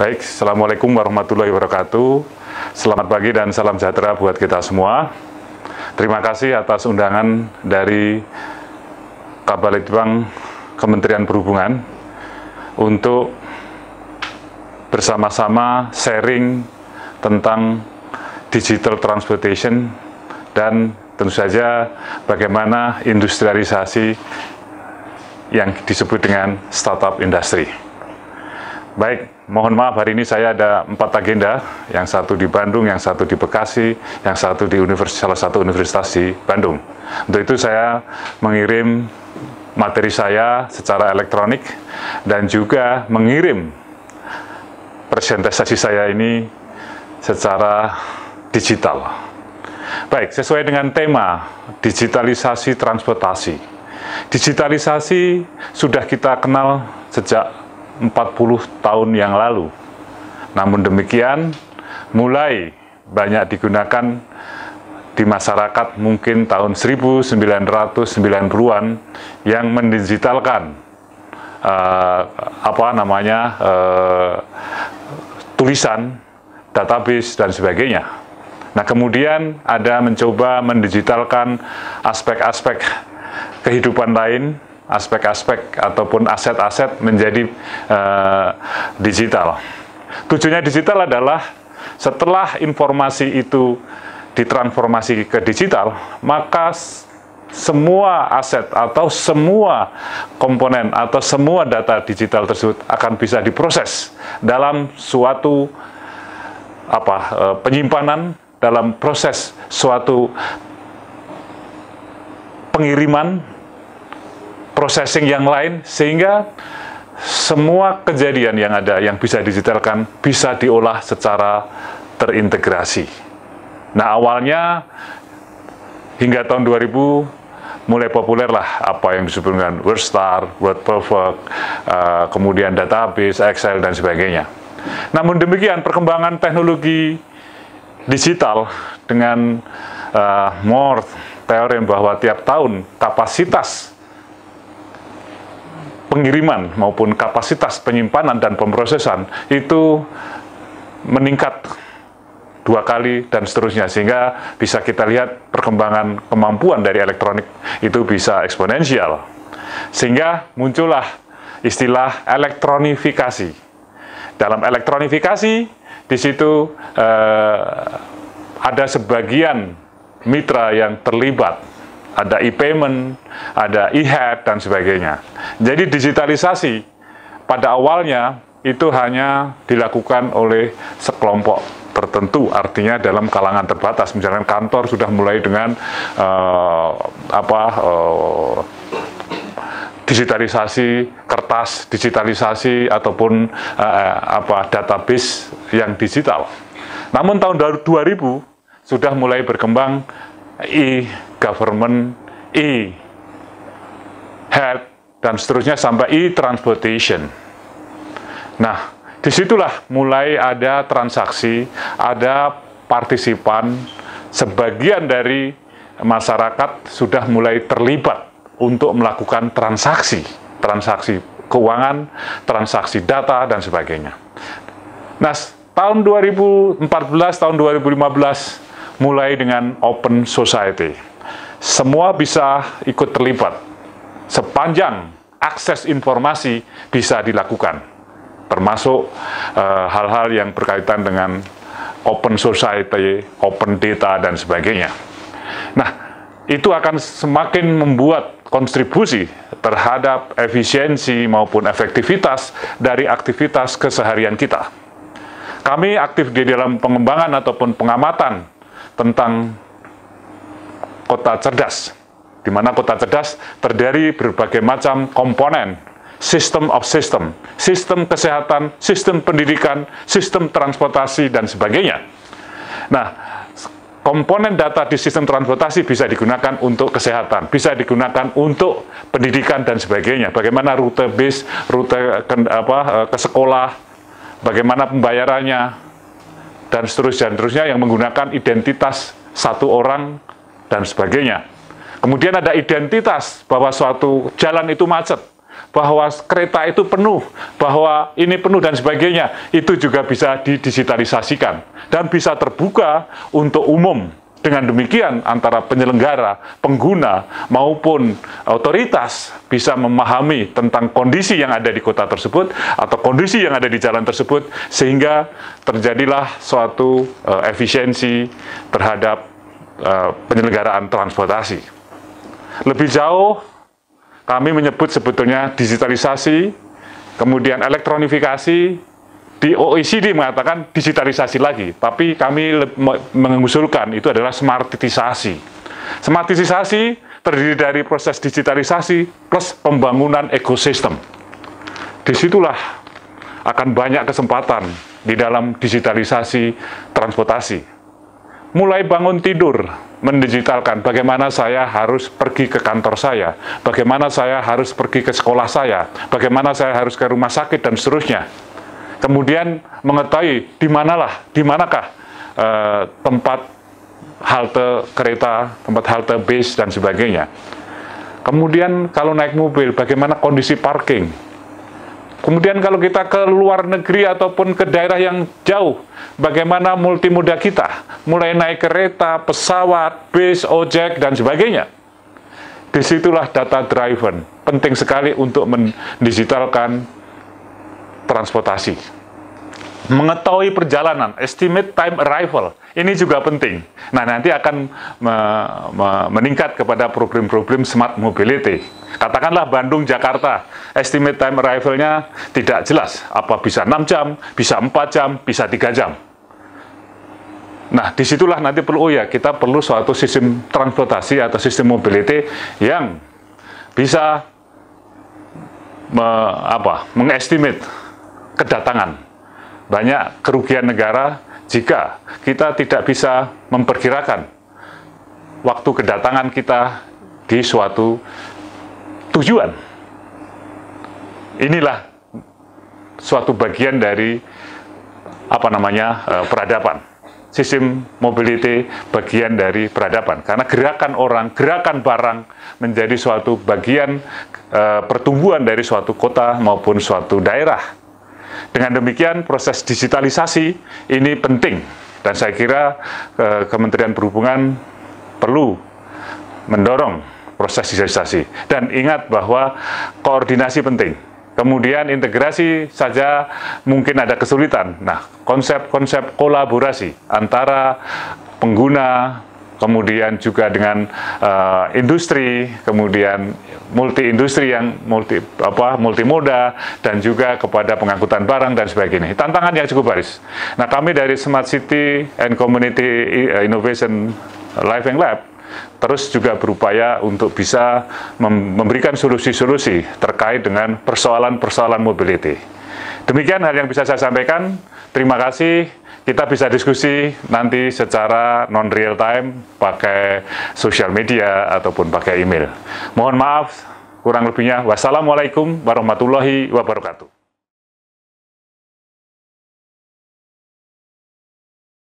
Baik, Assalamualaikum warahmatullahi wabarakatuh. Selamat pagi dan salam sejahtera buat kita semua. Terima kasih atas undangan dari Kabalitbang Kementerian Perhubungan untuk bersama-sama sharing tentang digital transportation dan tentu saja bagaimana industrialisasi yang disebut dengan startup industry. Baik, mohon maaf hari ini saya ada empat agenda, yang satu di Bandung, yang satu di Bekasi, yang satu di univers salah satu universitas di Bandung. Untuk itu saya mengirim materi saya secara elektronik dan juga mengirim presentasi saya ini secara digital. Baik, sesuai dengan tema digitalisasi transportasi. Digitalisasi sudah kita kenal sejak 40 tahun yang lalu. Namun demikian, mulai banyak digunakan di masyarakat mungkin tahun 1990-an yang mendigitalkan uh, apa namanya uh, tulisan, database dan sebagainya. Nah, kemudian ada mencoba mendigitalkan aspek-aspek kehidupan lain aspek-aspek ataupun aset-aset menjadi uh, digital. Tujuannya digital adalah setelah informasi itu ditransformasi ke digital, maka semua aset atau semua komponen atau semua data digital tersebut akan bisa diproses dalam suatu apa eh, penyimpanan dalam proses suatu pengiriman processing yang lain sehingga semua kejadian yang ada yang bisa digitalkan bisa diolah secara terintegrasi. Nah awalnya hingga tahun 2000 mulai populer lah apa yang disebut dengan WordStar, WordPerfect, uh, kemudian database, Excel dan sebagainya. Namun demikian perkembangan teknologi digital dengan uh, more teori bahwa tiap tahun kapasitas pengiriman maupun kapasitas penyimpanan dan pemrosesan itu meningkat dua kali dan seterusnya. Sehingga bisa kita lihat perkembangan kemampuan dari elektronik itu bisa eksponensial. Sehingga muncullah istilah elektronifikasi. Dalam elektronifikasi di situ eh, ada sebagian mitra yang terlibat ada e-payment, ada e-head, dan sebagainya. Jadi digitalisasi pada awalnya itu hanya dilakukan oleh sekelompok tertentu, artinya dalam kalangan terbatas. Misalkan kantor sudah mulai dengan uh, apa uh, digitalisasi kertas, digitalisasi ataupun uh, apa database yang digital. Namun tahun 2000 sudah mulai berkembang e-government, e-health, dan seterusnya sampai e-transportation. Nah, di situlah mulai ada transaksi, ada partisipan, sebagian dari masyarakat sudah mulai terlibat untuk melakukan transaksi, transaksi keuangan, transaksi data, dan sebagainya. Nah, tahun 2014, tahun 2015, mulai dengan open society. Semua bisa ikut terlibat. Sepanjang akses informasi bisa dilakukan. Termasuk eh, hal-hal uh, yang berkaitan dengan open society, open data, dan sebagainya. Nah, itu akan semakin membuat kontribusi terhadap efisiensi maupun efektivitas dari aktivitas keseharian kita. Kami aktif di dalam pengembangan ataupun pengamatan tentang kota cerdas, di mana kota cerdas terdiri berbagai macam komponen, sistem of system, sistem kesehatan, sistem pendidikan, sistem transportasi, dan sebagainya. Nah, komponen data di sistem transportasi bisa digunakan untuk kesehatan, bisa digunakan untuk pendidikan dan sebagainya. Bagaimana rute bis, rute ke, apa, eh, ke sekolah, bagaimana pembayarannya, dan seterusnya, dan seterusnya yang menggunakan identitas satu orang dan sebagainya. Kemudian ada identitas bahwa suatu jalan itu macet. bahwa kereta itu penuh, bahwa ini penuh dan sebagainya, itu juga bisa didigitalisasikan dan bisa terbuka untuk umum. Dengan demikian, antara penyelenggara, pengguna, maupun otoritas bisa memahami tentang kondisi yang ada di kota tersebut atau kondisi yang ada di jalan tersebut, sehingga terjadilah suatu uh, efisiensi terhadap uh, penyelenggaraan transportasi. Lebih jauh, kami menyebut sebetulnya digitalisasi, kemudian elektronifikasi, di OECD mengatakan digitalisasi lagi, tapi kami mengusulkan itu adalah smartisasi. Smartisasi terdiri dari proses digitalisasi plus pembangunan ekosistem. Di situlah akan banyak kesempatan di dalam digitalisasi transportasi. Mulai bangun tidur, mendigitalkan bagaimana saya harus pergi ke kantor saya, bagaimana saya harus pergi ke sekolah saya, bagaimana saya harus ke rumah sakit, dan seterusnya kemudian mengetahui di manalah, di manakah uh, tempat halte kereta, tempat halte bis dan sebagainya. Kemudian kalau naik mobil, bagaimana kondisi parking? Kemudian kalau kita ke luar negeri ataupun ke daerah yang jauh, bagaimana multimoda kita? Mulai naik kereta, pesawat, bis, ojek, dan sebagainya. Di situlah data driven. Penting sekali untuk mendigitalkan transportasi. Mengetahui perjalanan, estimate time arrival, ini juga penting. Nah, nanti akan me, me, meningkat kepada program-program smart mobility. Katakanlah Bandung, Jakarta, estimate time arrivalnya tidak jelas. Apa bisa 6 jam, bisa 4 jam, bisa 3 jam. Nah, di situlah nanti perlu, oh ya, kita perlu suatu sistem transportasi atau sistem mobility yang bisa me, apa, mengestimate kedatangan. Banyak kerugian negara jika kita tidak bisa memperkirakan waktu kedatangan kita di suatu tujuan. Inilah suatu bagian dari apa namanya eh, peradaban. Sistem mobility bagian dari peradaban karena gerakan orang, gerakan barang menjadi suatu bagian e, pertumbuhan dari suatu kota maupun suatu daerah. Dengan demikian proses digitalisasi ini penting dan saya kira eh, Kementerian Perhubungan perlu mendorong proses digitalisasi dan ingat bahwa koordinasi penting. Kemudian integrasi saja mungkin ada kesulitan. Nah, konsep-konsep kolaborasi antara pengguna, kemudian juga dengan uh, industri, kemudian multi industri yang multi apa multimoda dan juga kepada pengangkutan barang dan sebagainya. Tantangan yang cukup baris. Nah, kami dari Smart City and Community Innovation Living Lab terus juga berupaya untuk bisa memberikan solusi-solusi terkait dengan persoalan-persoalan mobility. Demikian hal yang bisa saya sampaikan. Terima kasih kita bisa diskusi nanti secara non real time pakai sosial media ataupun pakai email. Mohon maaf kurang lebihnya. Wassalamualaikum warahmatullahi wabarakatuh.